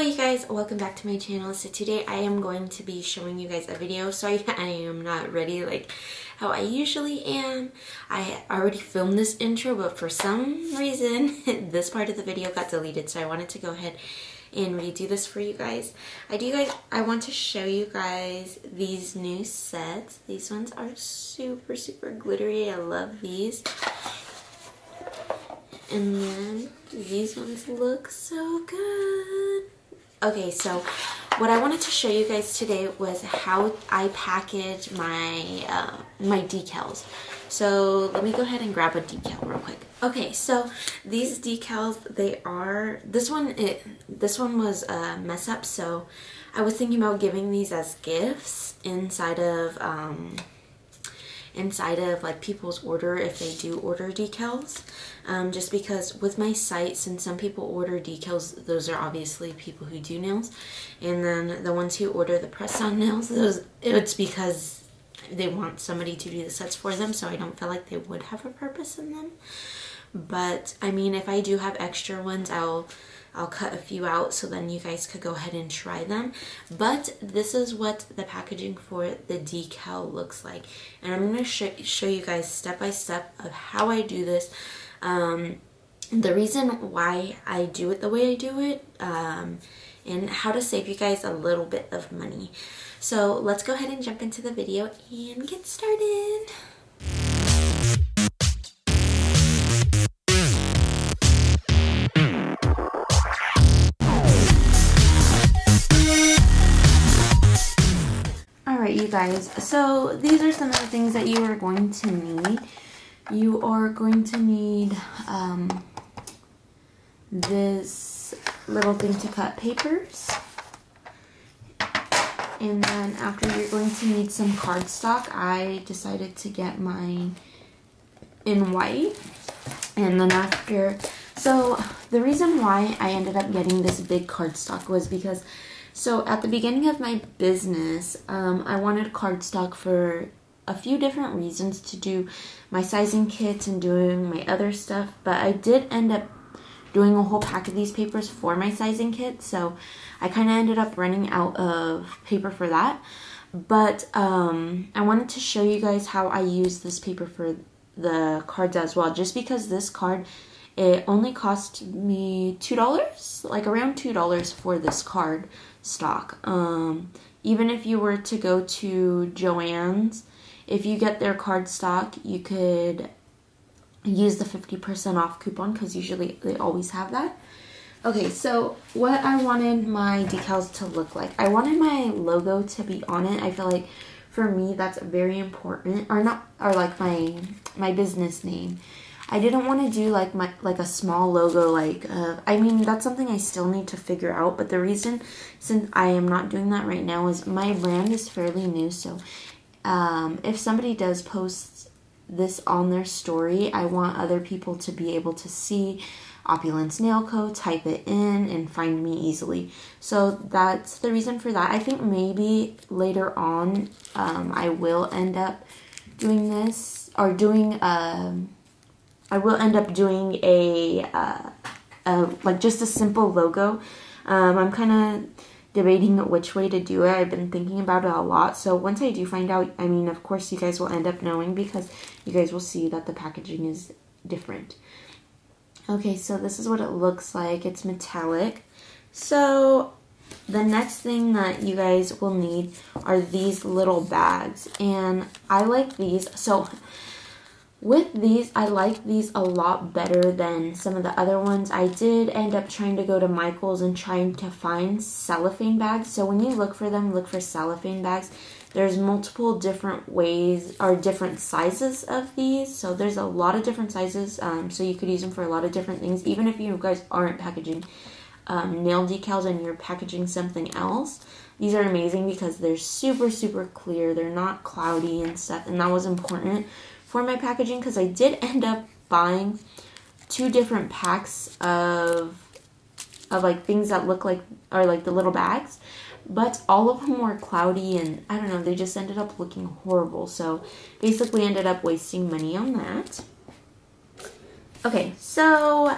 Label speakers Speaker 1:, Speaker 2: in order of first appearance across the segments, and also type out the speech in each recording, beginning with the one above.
Speaker 1: you guys, welcome back to my channel. So today I am going to be showing you guys a video. Sorry I am not ready like how I usually am. I already filmed this intro but for some reason this part of the video got deleted so I wanted to go ahead and redo this for you guys. I do guys, I want to show you guys these new sets. These ones are super super glittery. I love these. And then these ones look so good. Okay, so what I wanted to show you guys today was how I package my uh, my decals. So let me go ahead and grab a decal real quick. Okay, so these decals, they are, this one, it, this one was a mess up, so I was thinking about giving these as gifts inside of, um, inside of like people's order if they do order decals. Um, just because with my site since some people order decals those are obviously people who do nails. And then the ones who order the press on nails those it's because they want somebody to do the sets for them so I don't feel like they would have a purpose in them. But I mean if I do have extra ones I'll I'll cut a few out so then you guys could go ahead and try them. But this is what the packaging for the decal looks like. And I'm going to sh show you guys step by step of how I do this. Um, the reason why I do it the way I do it um, and how to save you guys a little bit of money. So let's go ahead and jump into the video and get started. Guys, so these are some of the things that you are going to need. You are going to need um, this little thing to cut papers. And then after you're going to need some cardstock. I decided to get mine in white. And then after, so the reason why I ended up getting this big cardstock was because so at the beginning of my business, um, I wanted cardstock for a few different reasons to do my sizing kits and doing my other stuff, but I did end up doing a whole pack of these papers for my sizing kit, so I kind of ended up running out of paper for that. But um, I wanted to show you guys how I use this paper for the cards as well, just because this card it only cost me $2, like around $2 for this card stock. Um, even if you were to go to Joann's, if you get their card stock, you could use the 50% off coupon because usually they always have that. Okay, so what I wanted my decals to look like. I wanted my logo to be on it. I feel like for me that's very important or not or like my my business name. I didn't want to do like my like a small logo like uh, I mean that's something I still need to figure out but the reason since I am not doing that right now is my brand is fairly new so um, if somebody does post this on their story I want other people to be able to see opulence nail co type it in and find me easily. So that's the reason for that. I think maybe later on um, I will end up doing this or doing um, I will end up doing a, uh, a like just a simple logo. Um, I'm kind of debating which way to do it. I've been thinking about it a lot. So once I do find out, I mean, of course, you guys will end up knowing because you guys will see that the packaging is different. Okay, so this is what it looks like. It's metallic. So the next thing that you guys will need are these little bags. And I like these. So with these, I like these a lot better than some of the other ones. I did end up trying to go to Michael's and trying to find cellophane bags. So when you look for them, look for cellophane bags. There's multiple different ways or different sizes of these. So there's a lot of different sizes. Um, so you could use them for a lot of different things. Even if you guys aren't packaging um, nail decals and you're packaging something else. These are amazing because they're super, super clear. They're not cloudy and stuff. And that was important for my packaging because I did end up buying two different packs of of like things that look like are like the little bags but all of them were cloudy and I don't know they just ended up looking horrible so basically ended up wasting money on that okay so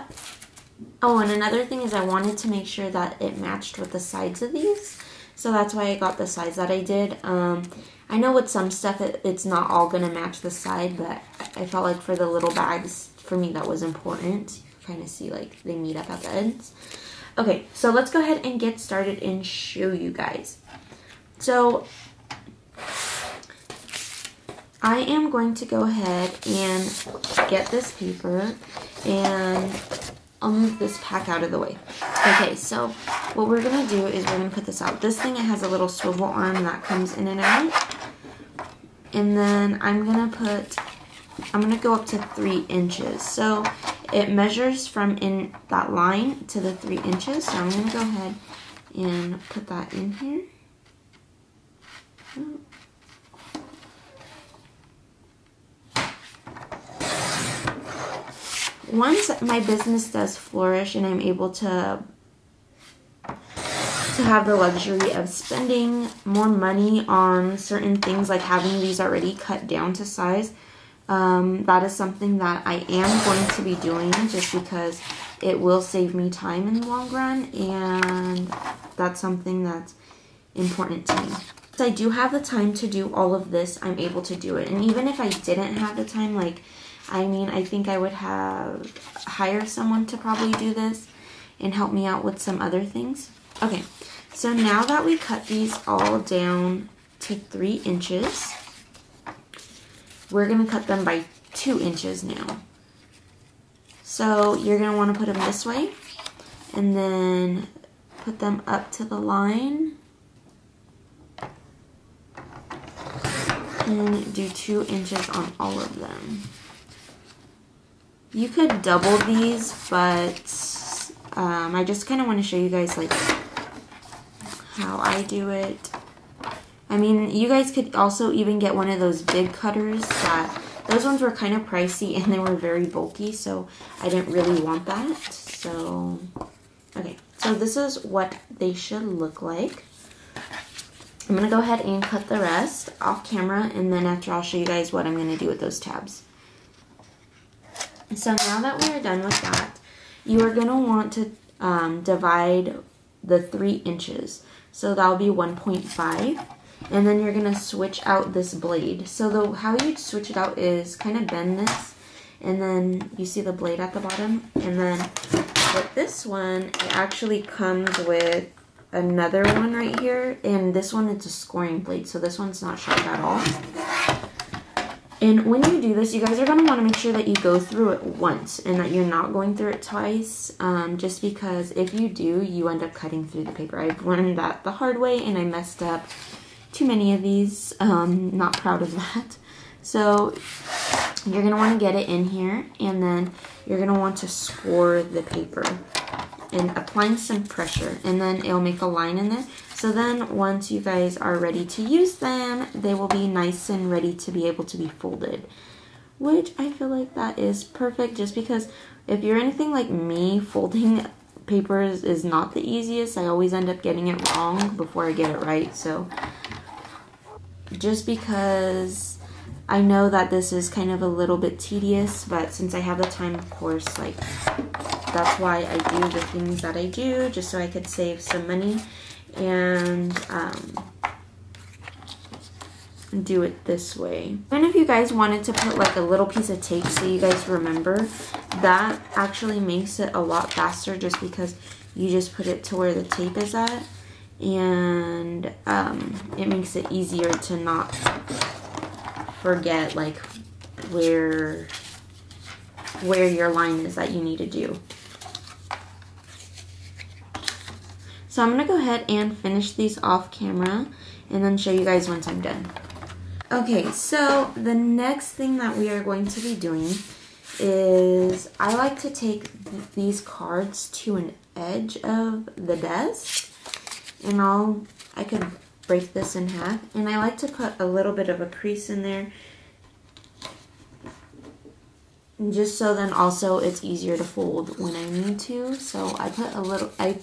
Speaker 1: Oh, and another thing is I wanted to make sure that it matched with the sides of these. So that's why I got the size that I did. Um, I know with some stuff it, it's not all going to match the side, but I felt like for the little bags, for me that was important. Kind of see like they meet up at the ends. Okay, so let's go ahead and get started and show you guys. So I am going to go ahead and get this paper and I'll move this pack out of the way. Okay, so what we're gonna do is we're gonna put this out. This thing, it has a little swivel arm that comes in and out. And then I'm gonna put, I'm gonna go up to three inches. So it measures from in that line to the three inches. So I'm gonna go ahead and put that in here. Oh, once my business does flourish and I'm able to to have the luxury of spending more money on certain things like having these already cut down to size um, that is something that I am going to be doing just because it will save me time in the long run and that's something that's important to me. I do have the time to do all of this, I'm able to do it. And even if I didn't have the time, like I mean, I think I would have hire someone to probably do this and help me out with some other things. Okay, so now that we cut these all down to three inches, we're gonna cut them by two inches now. So you're gonna wanna put them this way and then put them up to the line and do two inches on all of them. You could double these, but um, I just kind of want to show you guys like how I do it. I mean, you guys could also even get one of those big cutters that those ones were kind of pricey and they were very bulky, so I didn't really want that. So, okay, so this is what they should look like. I'm going to go ahead and cut the rest off camera, and then after I'll show you guys what I'm going to do with those tabs. So now that we're done with that, you are going to want to um, divide the 3 inches. So that'll be 1.5. And then you're going to switch out this blade. So the how you switch it out is kind of bend this. And then you see the blade at the bottom. And then with this one, it actually comes with another one right here. And this one, it's a scoring blade. So this one's not sharp at all. And when you do this, you guys are going to want to make sure that you go through it once and that you're not going through it twice. Um, just because if you do, you end up cutting through the paper. I've learned that the hard way and I messed up too many of these. Um, not proud of that. So you're going to want to get it in here and then you're going to want to score the paper and applying some pressure and then it'll make a line in there so then once you guys are ready to use them, they will be nice and ready to be able to be folded. Which I feel like that is perfect just because if you're anything like me, folding papers is not the easiest. I always end up getting it wrong before I get it right. So just because I know that this is kind of a little bit tedious, but since I have the time, of course, like that's why I do the things that I do, just so I could save some money and um, do it this way. And if you guys wanted to put like a little piece of tape so you guys remember, that actually makes it a lot faster just because you just put it to where the tape is at and um, it makes it easier to not forget like where where your line is that you need to do. So I'm to go ahead and finish these off camera and then show you guys once I'm done. Okay, so the next thing that we are going to be doing is I like to take th these cards to an edge of the desk and I'll, I could break this in half and I like to put a little bit of a crease in there just so then also it's easier to fold when I need to. So I put a little, I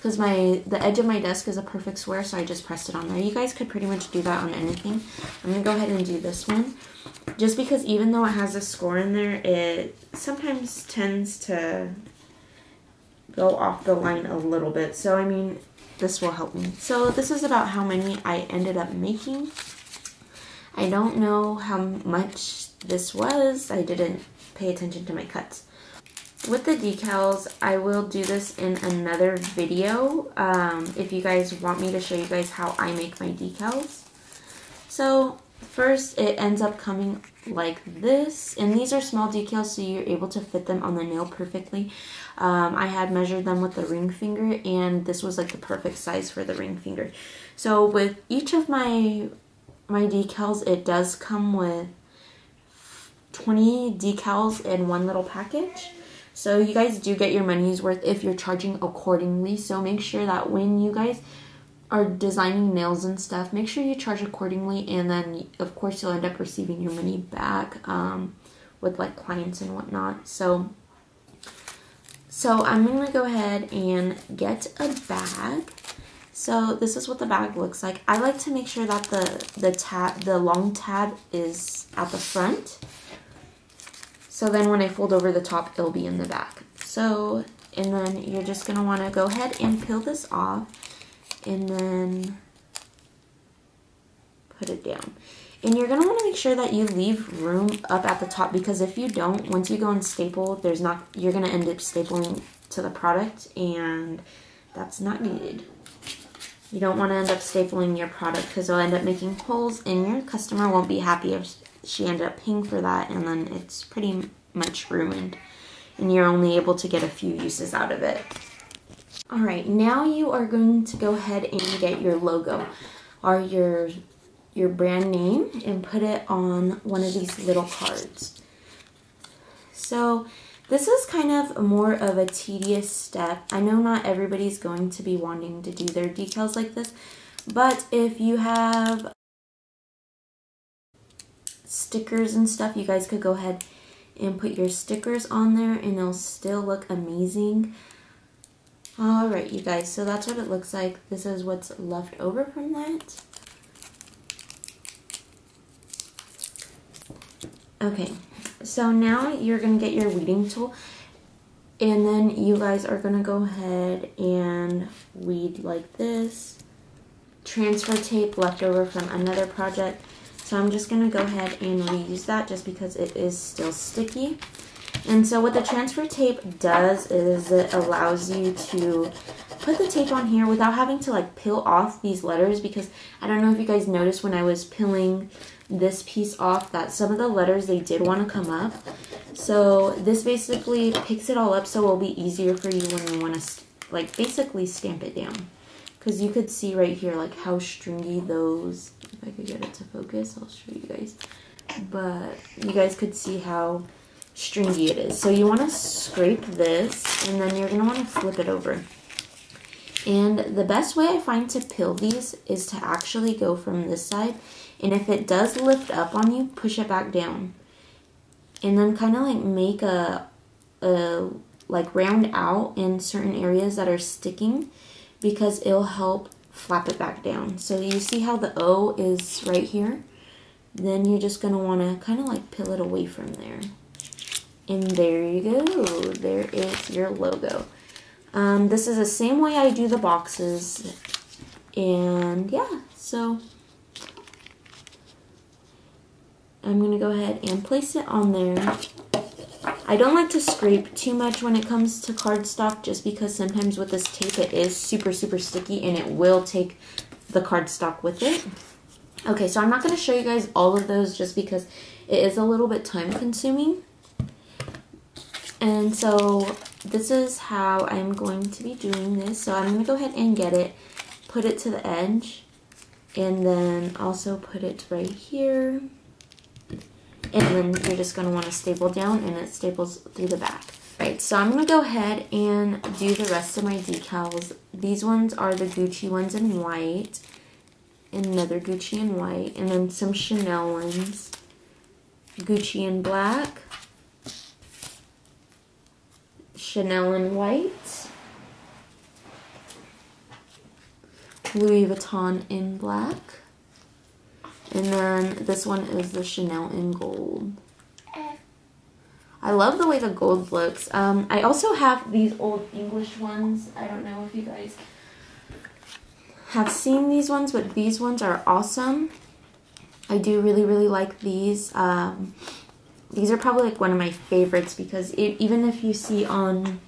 Speaker 1: because my the edge of my desk is a perfect square, so I just pressed it on there. You guys could pretty much do that on anything. I'm going to go ahead and do this one. Just because even though it has a score in there, it sometimes tends to go off the line a little bit. So, I mean, this will help me. So this is about how many I ended up making. I don't know how much this was. I didn't pay attention to my cuts. With the decals, I will do this in another video um, if you guys want me to show you guys how I make my decals. So first it ends up coming like this and these are small decals so you're able to fit them on the nail perfectly. Um, I had measured them with the ring finger and this was like the perfect size for the ring finger. So with each of my my decals it does come with 20 decals in one little package so you guys do get your money's worth if you're charging accordingly so make sure that when you guys are designing nails and stuff, make sure you charge accordingly and then of course you'll end up receiving your money back um, with like clients and whatnot. So, so I'm going to go ahead and get a bag. So this is what the bag looks like. I like to make sure that the, the tab, the long tab is at the front. So then when I fold over the top, it'll be in the back. So, and then you're just going to want to go ahead and peel this off and then put it down. And you're going to want to make sure that you leave room up at the top because if you don't, once you go and staple, there's not, you're going to end up stapling to the product and that's not needed. You don't want to end up stapling your product because it'll end up making holes and your customer won't be happy she ended up paying for that and then it's pretty much ruined and you're only able to get a few uses out of it. All right, now you are going to go ahead and get your logo or your, your brand name and put it on one of these little cards. So this is kind of more of a tedious step. I know not everybody's going to be wanting to do their decals like this, but if you have stickers and stuff, you guys could go ahead and put your stickers on there and it'll still look amazing. Alright, you guys, so that's what it looks like. This is what's left over from that. Okay, so now you're going to get your weeding tool. And then you guys are going to go ahead and weed like this. Transfer tape left over from another project. So I'm just going to go ahead and reuse that just because it is still sticky. And so what the transfer tape does is it allows you to put the tape on here without having to like peel off these letters because I don't know if you guys noticed when I was peeling this piece off that some of the letters they did want to come up. So this basically picks it all up so it'll be easier for you when you want to like basically stamp it down. Because you could see right here like how stringy those, if I could get it to focus, I'll show you guys. But you guys could see how stringy it is. So you want to scrape this and then you're going to want to flip it over. And the best way I find to peel these is to actually go from this side. And if it does lift up on you, push it back down. And then kind of like make a, a like round out in certain areas that are sticking because it'll help flap it back down. So you see how the O is right here? Then you're just going to want to kind of like peel it away from there. And there you go. There is your logo. Um, this is the same way I do the boxes. And yeah, so I'm going to go ahead and place it on there. I don't like to scrape too much when it comes to cardstock just because sometimes with this tape it is super, super sticky and it will take the cardstock with it. Okay, so I'm not going to show you guys all of those just because it is a little bit time consuming. And so this is how I'm going to be doing this. So I'm going to go ahead and get it, put it to the edge, and then also put it right here. And then you're just going to want to staple down and it staples through the back. Right, so I'm going to go ahead and do the rest of my decals. These ones are the Gucci ones in white, another Gucci in white, and then some Chanel ones, Gucci in black, Chanel in white, Louis Vuitton in black, and then this one is the Chanel in gold. I I love the way the gold looks. Um, I also have these old English ones. I don't know if you guys have seen these ones, but these ones are awesome. I do really, really like these. Um, these are probably like one of my favorites because it, even if you see on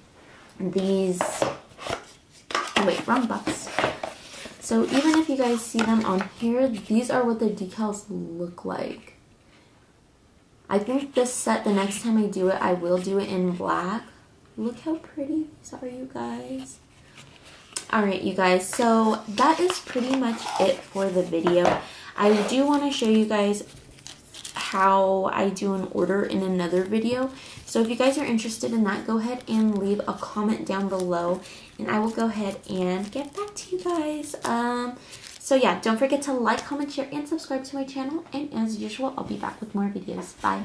Speaker 1: these, oh wait, wrong box. So even if you guys see them on here, these are what the decals look like. I think this set, the next time I do it, I will do it in black. Look how pretty these are, you guys. Alright, you guys, so that is pretty much it for the video. I do want to show you guys how I do an order in another video. So if you guys are interested in that, go ahead and leave a comment down below and I will go ahead and get back to you guys. Um, so yeah, don't forget to like, comment, share, and subscribe to my channel. And as usual, I'll be back with more videos. Bye.